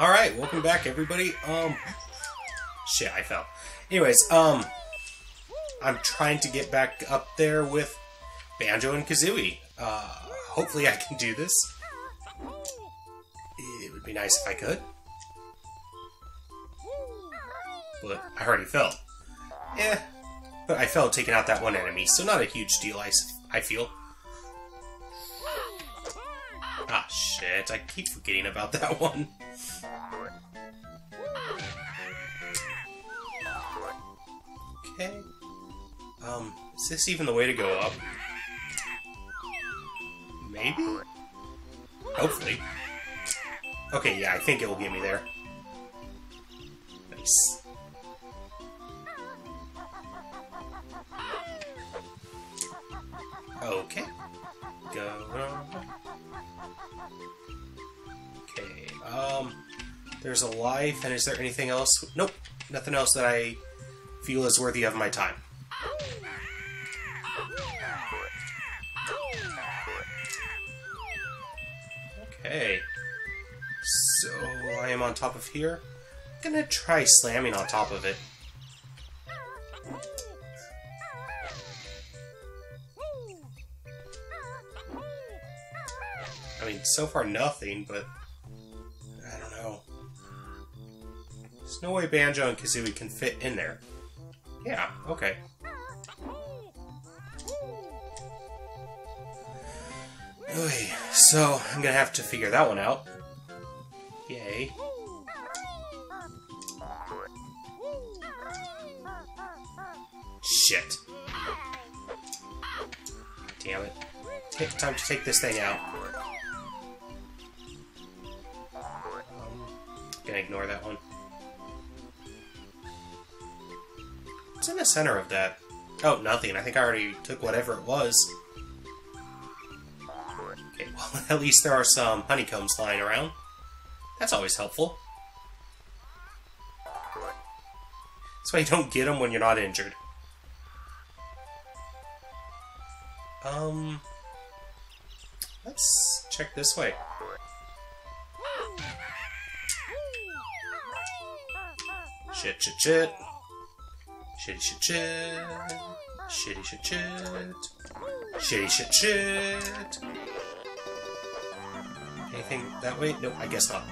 Alright, welcome back everybody. Um shit, I fell. Anyways, um I'm trying to get back up there with Banjo and Kazooie. Uh hopefully I can do this. It would be nice if I could. But I already fell. Yeah, but I fell taking out that one enemy, so not a huge deal, I, I feel. Ah, shit, I keep forgetting about that one. Okay. Um, is this even the way to go up? Maybe? Hopefully. Okay, yeah, I think it will get me there. Nice. Okay. Go. Um... There's a life, and is there anything else? Nope, nothing else that I feel is worthy of my time. Okay. So, I am on top of here. I'm gonna try slamming on top of it. I mean, so far nothing, but... No way Banjo and Kazooie can fit in there. Yeah, okay. Okay, so I'm gonna have to figure that one out. Yay. Shit. Damn it. Take time to take this thing out. Um, gonna ignore that one. In the center of that? Oh, nothing. I think I already took whatever it was. Okay, well, at least there are some honeycombs lying around. That's always helpful. That's why you don't get them when you're not injured. Um... Let's check this way. Shit, shit, shit. Shitty shit shit. Shitty shit shit. Shitty shit shit. Anything that way? No, I guess not.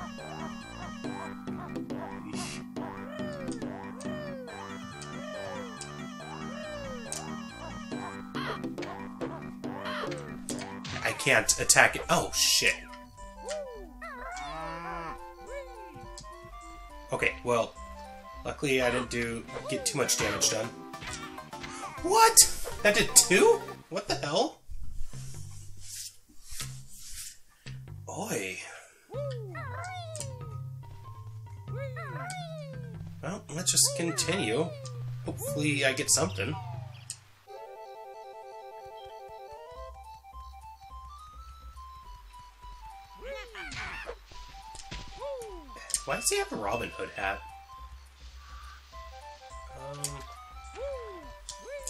I can't attack it. Oh, shit. Okay, well, luckily I didn't do get too much damage done. What? That did two? What the hell? Oi. Well, let's just continue. Hopefully I get something. Why does he have a Robin Hood hat?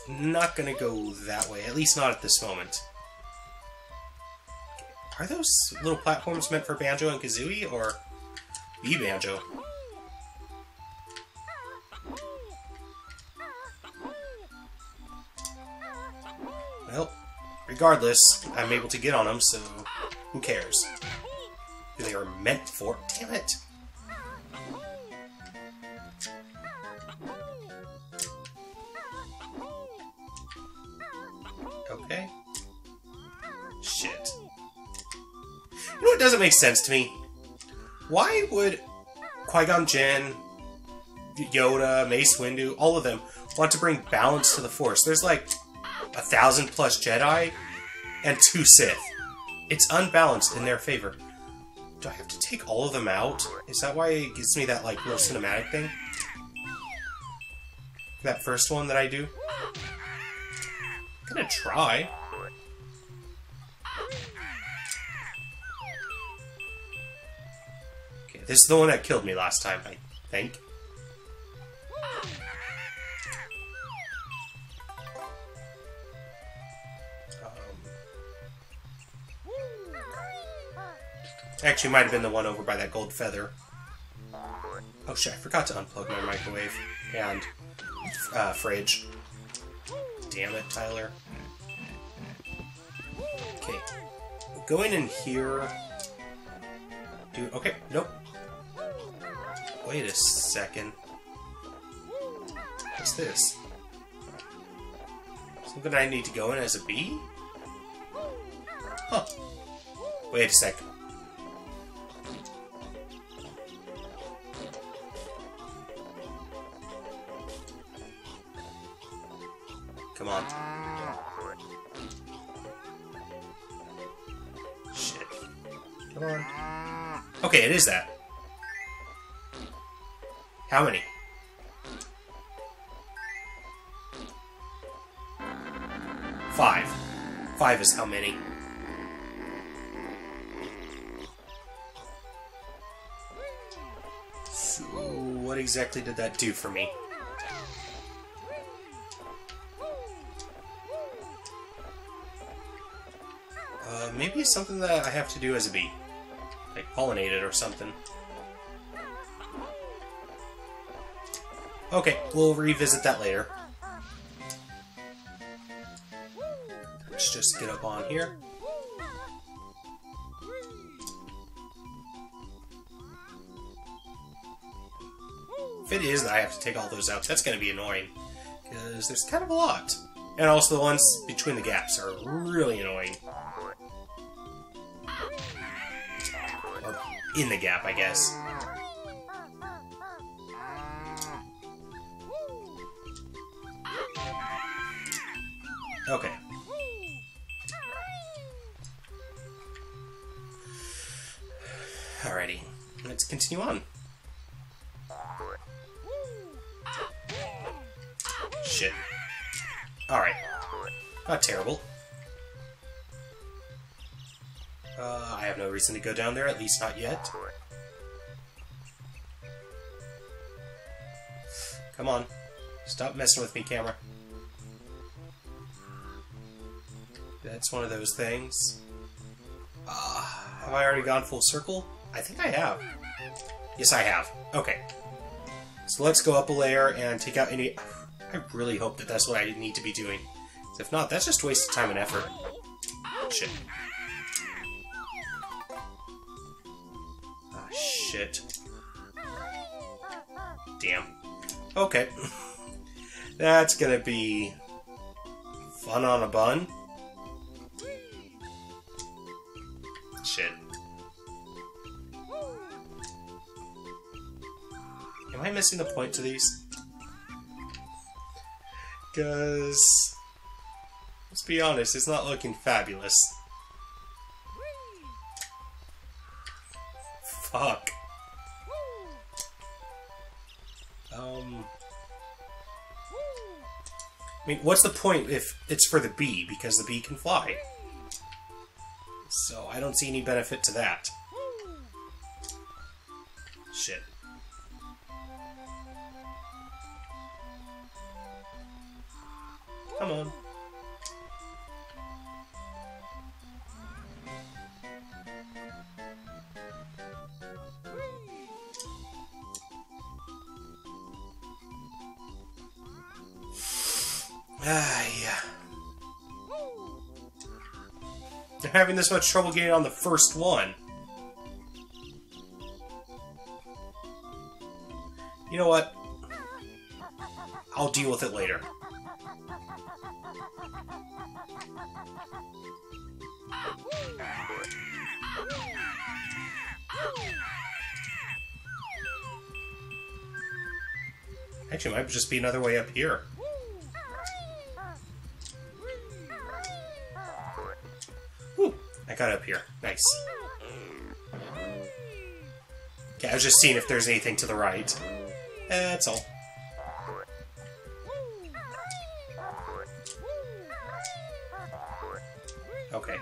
Not gonna go that way, at least not at this moment. Are those little platforms meant for Banjo and Kazooie, or the Banjo? Well, regardless, I'm able to get on them, so who cares? They are meant for. Damn it! Doesn't make sense to me? Why would Qui-Gon Jinn, Yoda, Mace Windu, all of them want to bring balance to the Force? There's like a thousand plus Jedi and two Sith. It's unbalanced in their favor. Do I have to take all of them out? Is that why it gives me that like little cinematic thing? That first one that I do? I'm gonna try. This is the one that killed me last time, I think. Um, actually, might have been the one over by that gold feather. Oh shit, I forgot to unplug my microwave and uh, fridge. Damn it, Tyler. Okay. Go in here. Do okay, nope. Wait a second. What's this? Something I need to go in as a bee? Huh. Wait a second. Come on. Shit. Come on. Okay, it is that. How many? Five. Five is how many? So, what exactly did that do for me? Uh, maybe it's something that I have to do as a bee. Like pollinate it or something. Okay, we'll revisit that later. Let's just get up on here. If it is that I have to take all those out, that's going to be annoying. Because there's kind of a lot. And also the ones between the gaps are really annoying. Or in the gap, I guess. Okay. Alrighty, let's continue on. Shit. Alright. Not terrible. Uh, I have no reason to go down there, at least not yet. Come on. Stop messing with me, camera. That's one of those things. Uh, have I already gone full circle? I think I have. Yes, I have. Okay. So let's go up a layer and take out any... I really hope that that's what I need to be doing. If not, that's just wasted time and effort. Shit. Ah, shit. Damn. Okay. that's gonna be... fun on a bun. Shit. Am I missing the point to these? Because... Let's be honest, it's not looking fabulous. Fuck. Um... I mean, what's the point if it's for the bee? Because the bee can fly. So I don't see any benefit to that. This much trouble getting on the first one. You know what? I'll deal with it later. Actually, might just be another way up here. I got up here. Nice. Okay, I was just seeing if there's anything to the right. That's all. Okay.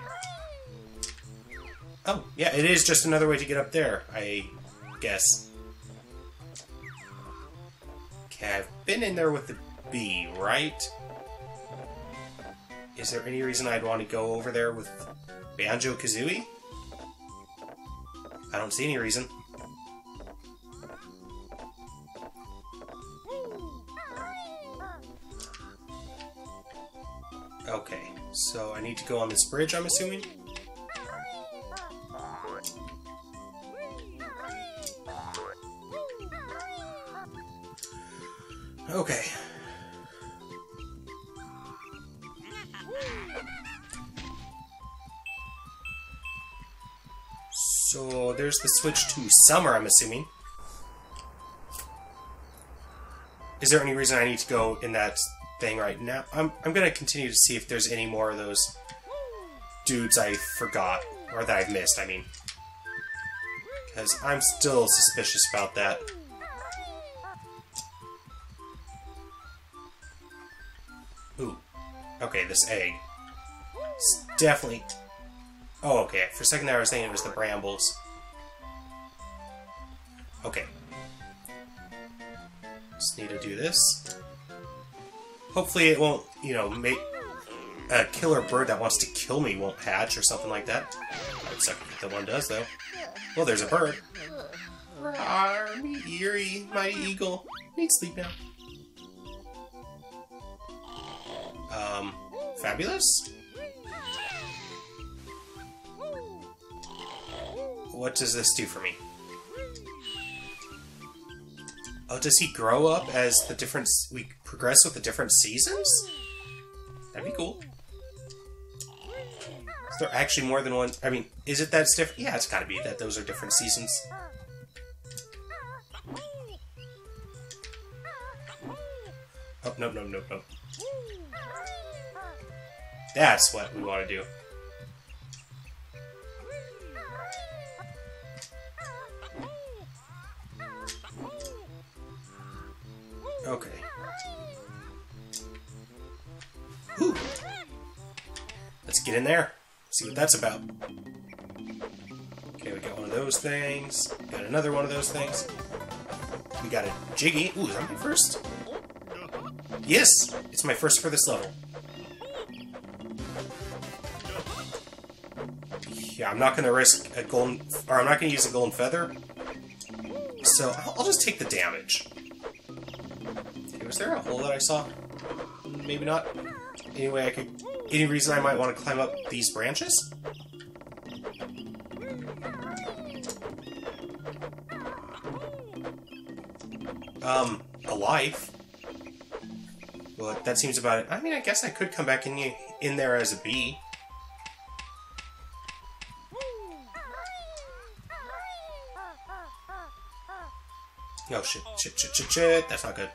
Oh, yeah, it is just another way to get up there, I guess. Okay, I've been in there with the bee, right? Is there any reason I'd want to go over there with Banjo Kazooie? I don't see any reason. Okay, so I need to go on this bridge, I'm assuming? Okay. So there's the switch to summer, I'm assuming. Is there any reason I need to go in that thing right now? I'm, I'm gonna continue to see if there's any more of those dudes I forgot, or that I've missed, I mean. Because I'm still suspicious about that. Ooh. Okay, this egg. It's definitely... Oh, okay. For a second there I was thinking it was the brambles. Okay. Just need to do this. Hopefully it won't, you know, make... A killer bird that wants to kill me won't hatch or something like that. Except the one does, though. Well, there's a bird. Rawr, me Eyrie, my eagle. Need sleep now. Um, fabulous? What does this do for me? Oh, does he grow up as the different... we progress with the different seasons? That'd be cool. Is there actually more than one... I mean, is it that it's different? Yeah, it's gotta be that those are different seasons. Oh, nope, nope, nope, nope. That's what we want to do. Okay. Let's get in there. See what that's about. Okay, we got one of those things. Got another one of those things. We got a Jiggy. Ooh, is that my first? Yes! It's my first for this level. Yeah, I'm not going to risk a golden... Or I'm not going to use a golden feather. So, I'll just take the damage. Was there a hole that I saw? Maybe not. Anyway, I could... Any reason I might want to climb up these branches? Um, alive. Well, that seems about it. I mean, I guess I could come back in, in there as a bee. Oh shit, shit, shit, shit, shit, that's not good.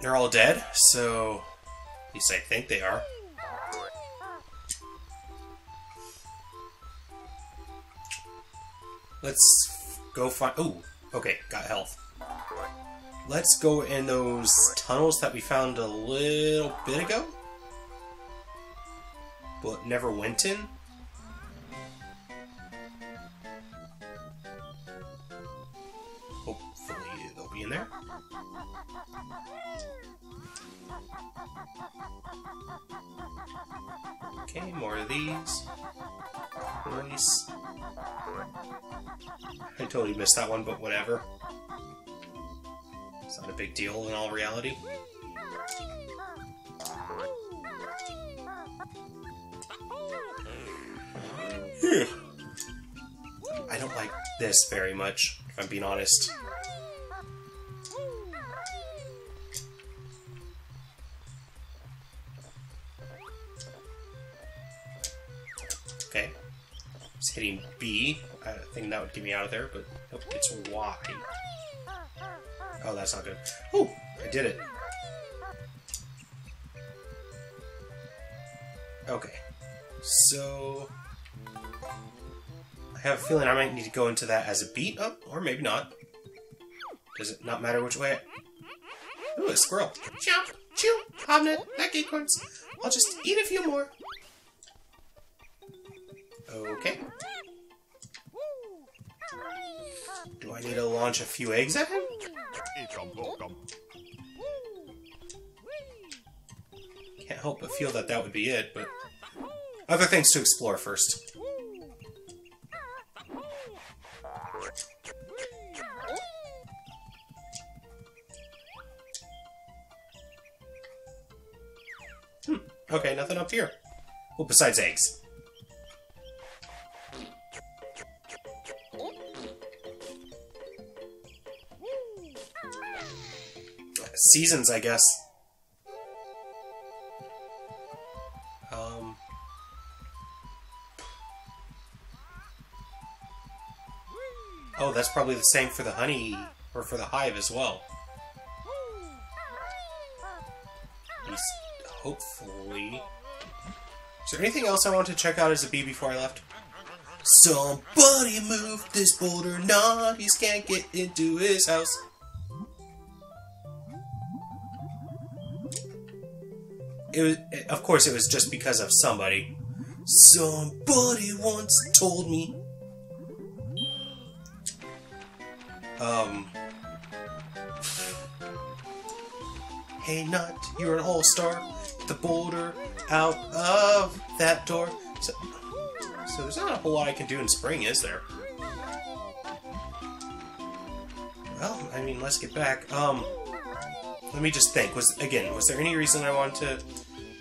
They're all dead, so... At least I think they are. Let's go find... Oh, okay, got health. Let's go in those tunnels that we found a little bit ago. But never went in. They'll be in there. Okay, more of these. Nice. I totally missed that one, but whatever. It's not a big deal in all reality. Hmm. I don't like this very much, if I'm being honest. Hitting B. I think that would get me out of there, but nope, it's Y. Oh, that's not good. Oh, I did it. Okay. So... I have a feeling I might need to go into that as a beat up, or maybe not. Does it not matter which way I... Ooh, a squirrel. Chomp, chew, Nabnut, like acorns. I'll just eat a few more. Okay. Do I need to launch a few eggs at him? Can't help but feel that that would be it, but... Other things to explore first. Hmm. Okay, nothing up here. Well, besides eggs. Seasons, I guess. Um... Oh, that's probably the same for the honey, or for the hive as well. At least, hopefully. Is there anything else I want to check out as a bee before I left? Somebody move this boulder, Naughties can't get into his house. It was, of course, it was just because of somebody. Somebody once told me. Um. Hey, Nut, you're an all-star. The boulder out of that door. So, so there's not a whole lot I can do in spring, is there? Well, I mean, let's get back. Um, let me just think. Was again, was there any reason I wanted to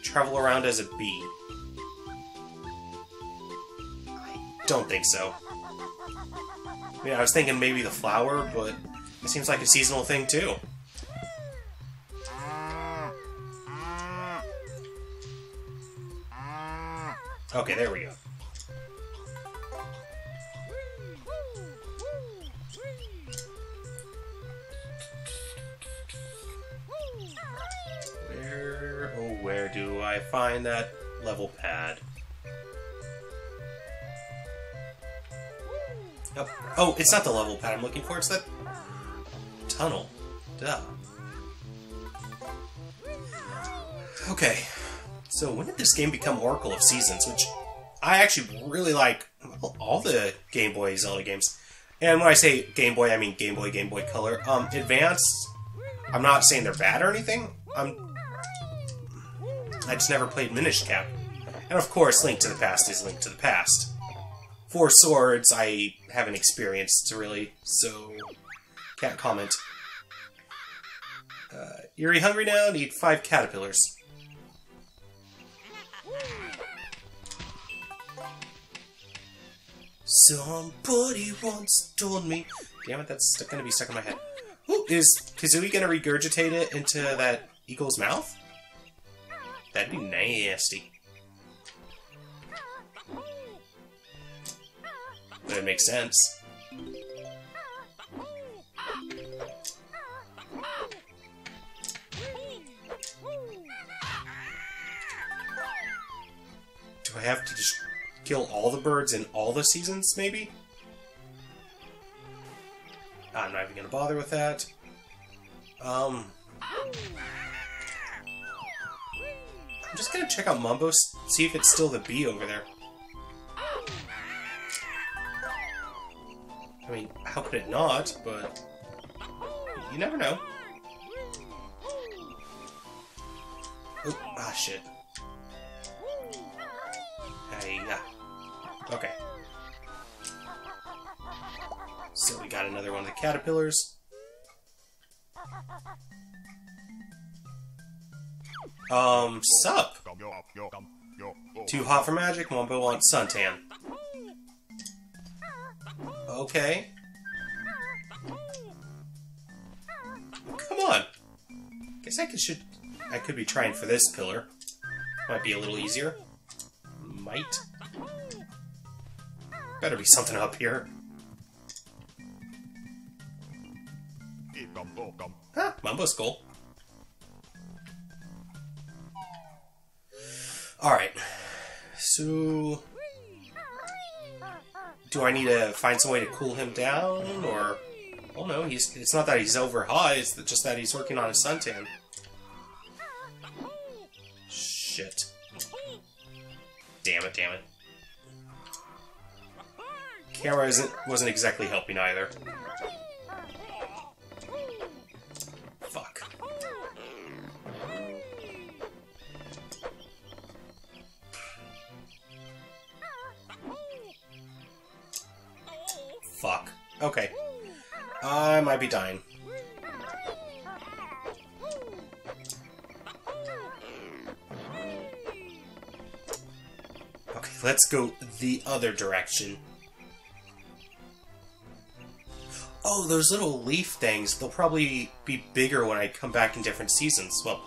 travel around as a bee? I don't think so. I mean, I was thinking maybe the flower, but it seems like a seasonal thing too. Okay, there we go. I find that level pad? Oh, oh, it's not the level pad I'm looking for, it's that tunnel. Duh. Okay, so when did this game become Oracle of Seasons, which I actually really like all the Game Boy Zelda games. And when I say Game Boy, I mean Game Boy, Game Boy Color. Um, Advanced, I'm not saying they're bad or anything. I'm, I just never played Minish Cap. And of course, Link to the Past is Link to the Past. Four Swords, I haven't experienced really, so can't comment. Uh, you're hungry now? Need five caterpillars. Somebody once told me. Damn it, that's gonna be stuck in my head. Ooh, is Kazooie gonna regurgitate it into that eagle's mouth? That'd be nasty. It makes sense. Do I have to just kill all the birds in all the seasons, maybe? I'm not even gonna bother with that. Um... gonna check out Mumbo, see if it's still the bee over there. I mean, how could it not, but... You never know. Oh, ah, shit. Hey. Okay. So we got another one of the caterpillars. Too hot for magic, Mumbo wants suntan. Okay. Come on. Guess I could should I could be trying for this pillar. Might be a little easier. Might. Better be something up here. Huh, Mumbo Skull. Alright. So... Do I need to find some way to cool him down, or... Oh no, he's, it's not that he's over hot, it's just that he's working on his suntan. Shit. Damn it, damn it. Camera isn't, wasn't exactly helping either. Okay. I might be dying. Okay, let's go the other direction. Oh, those little leaf things, they'll probably be bigger when I come back in different seasons. Well,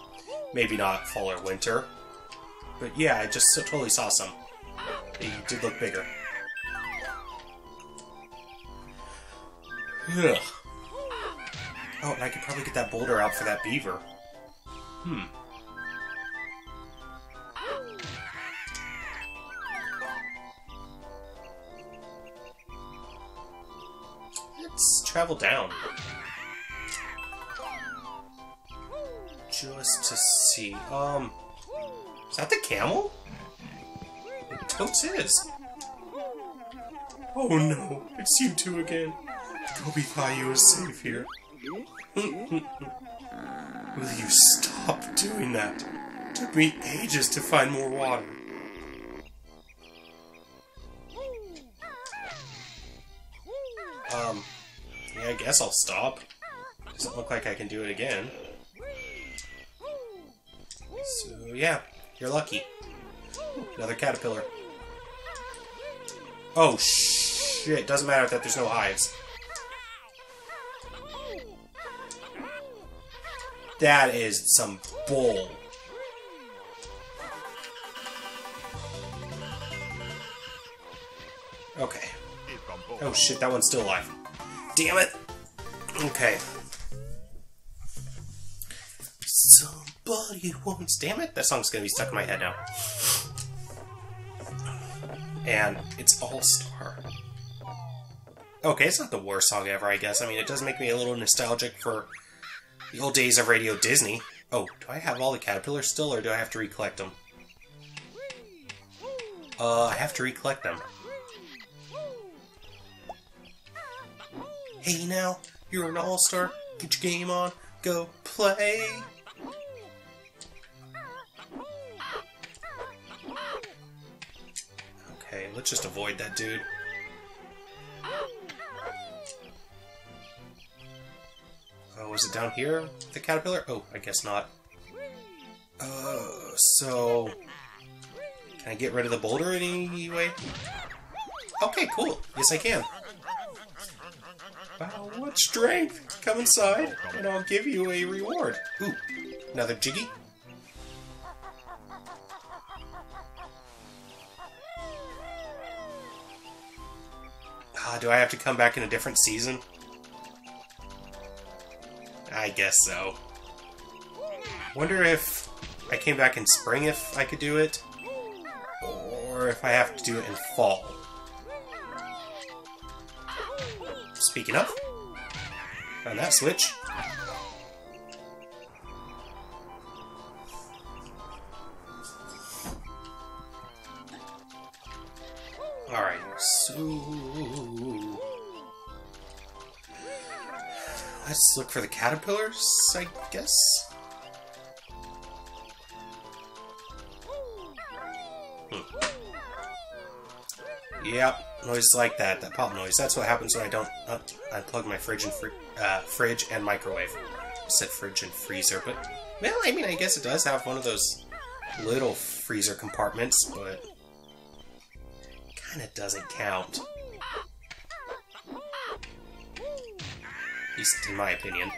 maybe not fall or winter. But yeah, I just totally saw some. They did look bigger. Ugh. Oh, and I could probably get that boulder out for that beaver. Hmm. Let's travel down. Just to see. Um, is that the camel? It totes is. Oh no, it's you two again. Gobi thought you were safe here. Will you stop doing that? It took me ages to find more water. Um, yeah, I guess I'll stop. Doesn't look like I can do it again. So, yeah, you're lucky. Another caterpillar. Oh, shit. Doesn't matter that there's no hives. That is some bull. Okay. Oh shit, that one's still alive. Damn it! Okay. Somebody wants. Damn it! That song's gonna be stuck in my head now. And it's All Star. Okay, it's not the worst song ever, I guess. I mean, it does make me a little nostalgic for the old days of Radio Disney. Oh, do I have all the caterpillars still, or do I have to recollect them? Uh, I have to recollect them. Hey now, you're an all-star. Get your game on. Go play. Okay, let's just avoid that dude. Was it down here, the caterpillar? Oh, I guess not. Uh, so... Can I get rid of the boulder anyway? Okay, cool. Yes, I can. Wow, what strength! Come inside, and I'll give you a reward. Ooh, another Jiggy? Ah, do I have to come back in a different season? I guess so. Wonder if I came back in spring if I could do it, or if I have to do it in fall. Speaking of, found that switch. Let's look for the caterpillars, I guess? Hmm. Yep, noise like that, that pop noise. That's what happens when I don't uh, unplug my fridge and uh, fridge and microwave. I said fridge and freezer, but well, I mean, I guess it does have one of those little freezer compartments, but kind of doesn't count. Least in my opinion.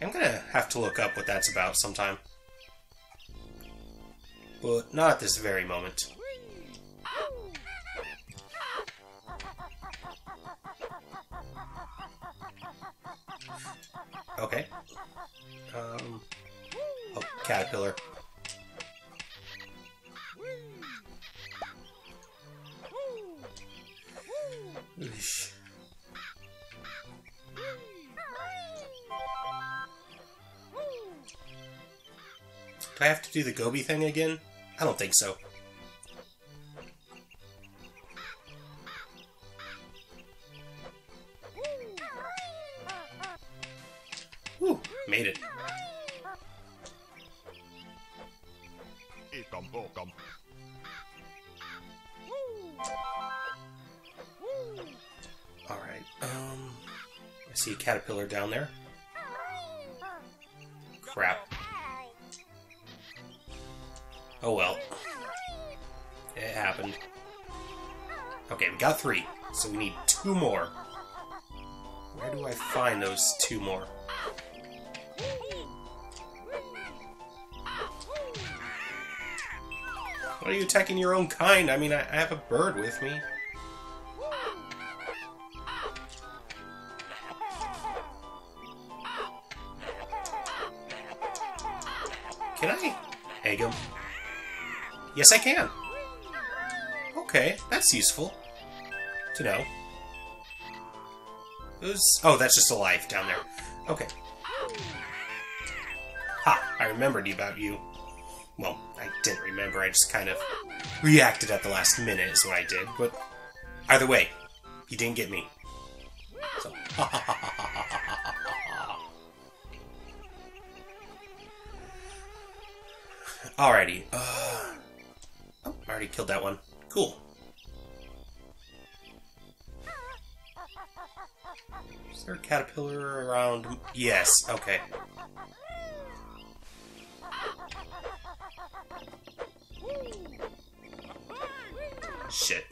I'm gonna have to look up what that's about sometime. But not at this very moment. Okay. Um. Oh, caterpillar. Oosh. Do I have to do the Gobi thing again? I don't think so. Whew, made it. Alright, um... I see a caterpillar down there. Crap. Oh well. It happened. Okay, we got three, so we need two more. Where do I find those two more? Why are you attacking your own kind? I mean, I, I have a bird with me. Yes, I can. Okay, that's useful to know. Oh, that's just a life down there. Okay. Ha! I remembered about you. Well, I didn't remember, I just kind of reacted at the last minute is what I did, but either way, you didn't get me. So, Alrighty, uh... Already killed that one. Cool. Is there a caterpillar around? Yes, okay. Shit.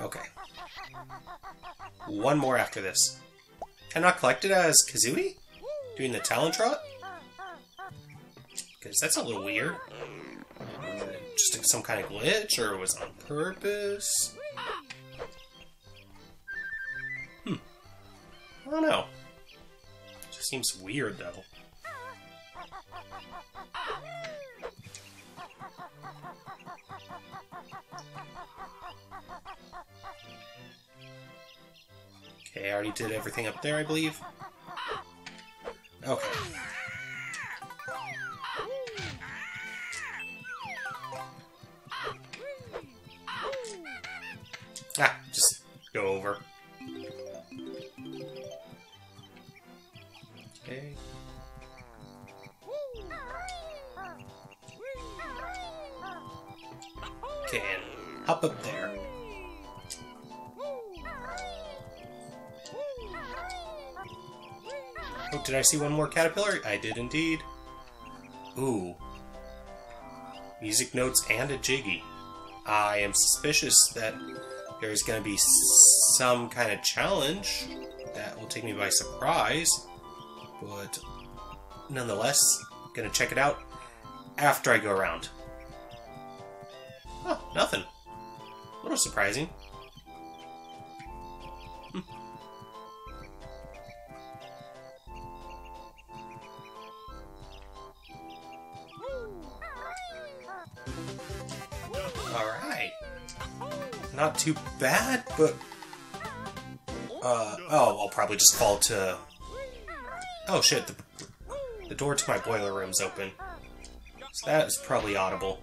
Okay. One more after this. Cannot collect it as Kazooie? Doing the Talon Trot? Because that's a little weird. Just some kind of glitch, or was on purpose? Hmm. I don't know. Just seems weird, though. Okay, I already did everything up there, I believe. Okay. See one more caterpillar? I did indeed. Ooh. Music notes and a jiggy. I am suspicious that there's going to be some kind of challenge that will take me by surprise, but nonetheless, gonna check it out after I go around. Oh, nothing. A little surprising. Alright. Not too bad, but... Uh, oh, I'll probably just fall to... Oh shit, the, the door to my boiler room's open. So that is probably audible.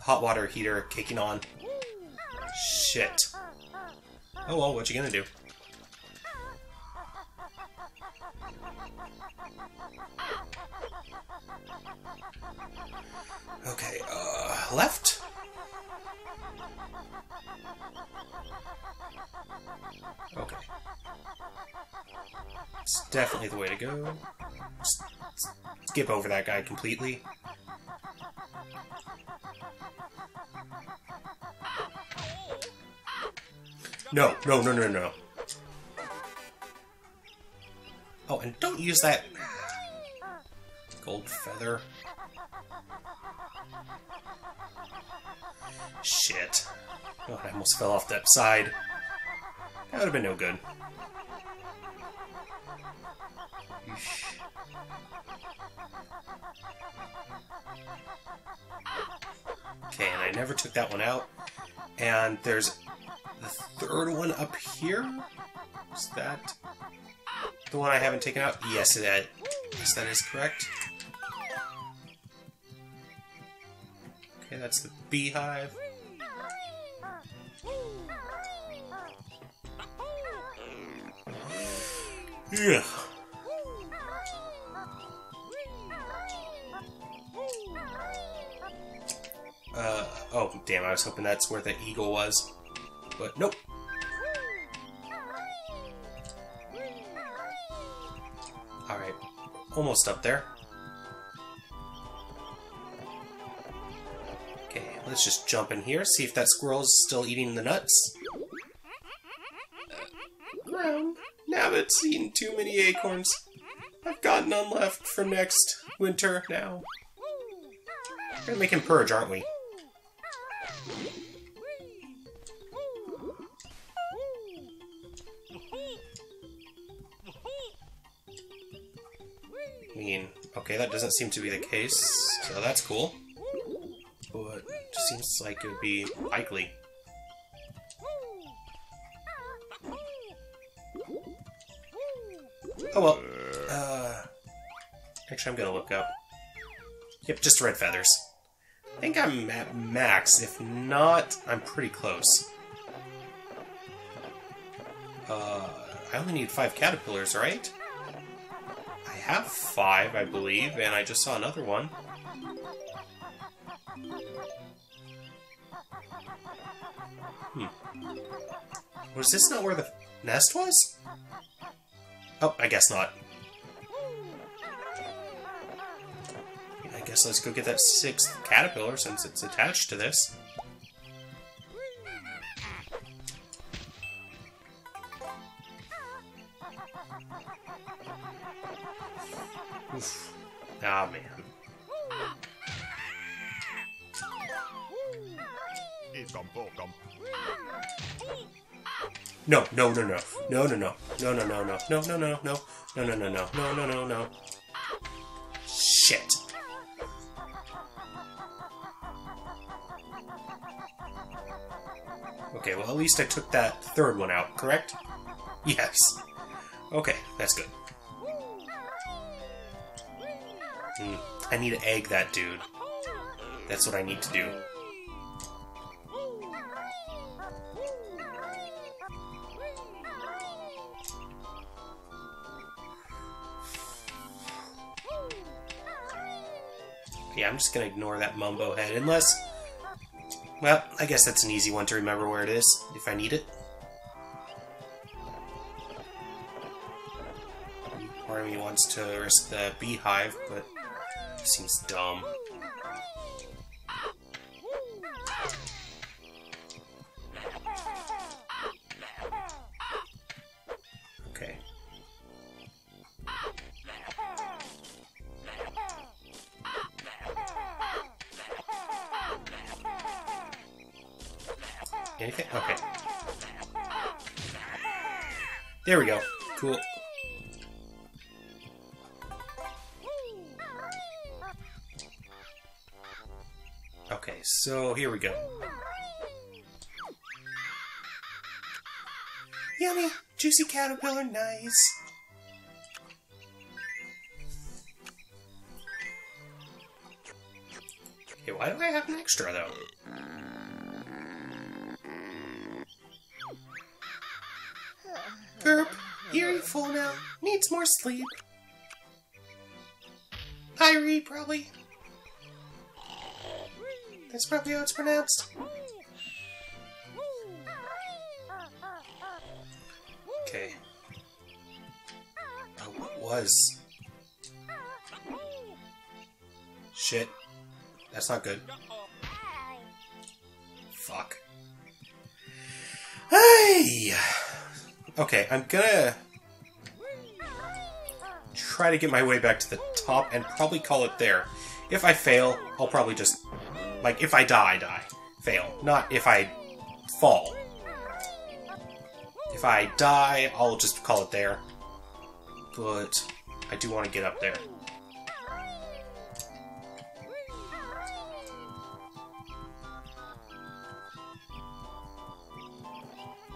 Hot water heater kicking on. Shit. Oh well, what you gonna do? Completely. No, no, no, no, no. Oh, and don't use that gold feather. Shit. Oh, I almost fell off that side. That would have been no good. Okay, and I never took that one out. And there's the third one up here. Is that the one I haven't taken out? Yes, that, yes, that is correct. Okay, that's the beehive. Yeah. Uh, oh, damn, I was hoping that's where the eagle was. But nope. Alright. almost up there. Okay, let's just jump in here, see if that squirrel's still eating the nuts. Ground. Nabnut's eaten too many acorns. I've got none left for next winter now. We're gonna make him purge, aren't we? I mean, okay, that doesn't seem to be the case, so that's cool. But it seems like it would be likely. Oh well. Uh, actually, I'm gonna look up. Yep, just red feathers. I think I'm at max. If not, I'm pretty close. Uh, I only need five caterpillars, right? I have five, I believe, and I just saw another one. Hmm. Was this not where the nest was? Oh, I guess not. I guess let's go get that sixth caterpillar since it's attached to this. Oof. Ah, man. No, no, no, no. No, no, no. No, no, no, no. No, no, no, no. No, no, no, no. No, no, no, no. Least I took that third one out, correct? Yes. Okay, that's good. Hmm. I need to egg that dude. That's what I need to do. Yeah, I'm just gonna ignore that mumbo head, unless... Well, I guess that's an easy one to remember where it is, if I need it. Part of me wants to risk the beehive, but seems dumb. There we go. Cool. Okay, so here we go. Yummy! Juicy caterpillar, nice! Okay, why do I have an extra, though? Full now. Needs more sleep. Eyrie, probably. That's probably how it's pronounced. Okay. Oh, what was? Shit. That's not good. Fuck. Hey! Okay, I'm gonna try to get my way back to the top and probably call it there. If I fail, I'll probably just... Like, if I die, die. Fail. Not if I fall. If I die, I'll just call it there. But I do want to get up there.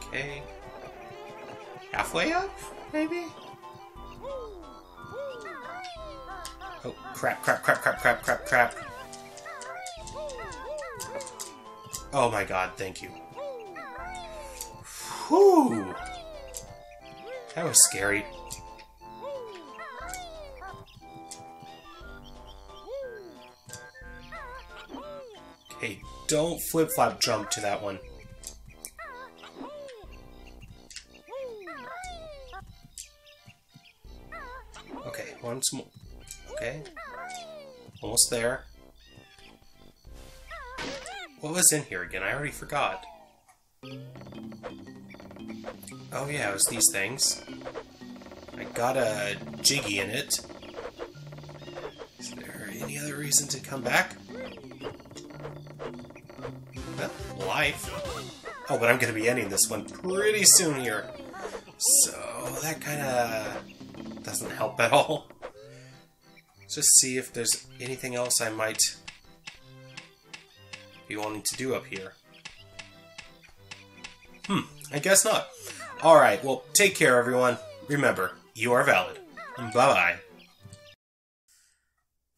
Okay. Halfway up, maybe? Crap, crap, crap, crap, crap, crap, crap. Oh my god, thank you. Whew! That was scary. Okay, don't flip-flop jump to that one. Okay, once more. Okay. Almost there. What was in here again? I already forgot. Oh yeah, it was these things. I got a Jiggy in it. Is there any other reason to come back? Well, life. Oh, but I'm going to be ending this one pretty soon here. So, that kind of doesn't help at all. Just see if there's anything else I might be wanting to do up here. Hmm, I guess not. Alright, well, take care, everyone. Remember, you are valid. Bye bye.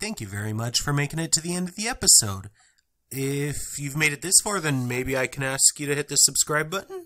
Thank you very much for making it to the end of the episode. If you've made it this far, then maybe I can ask you to hit the subscribe button?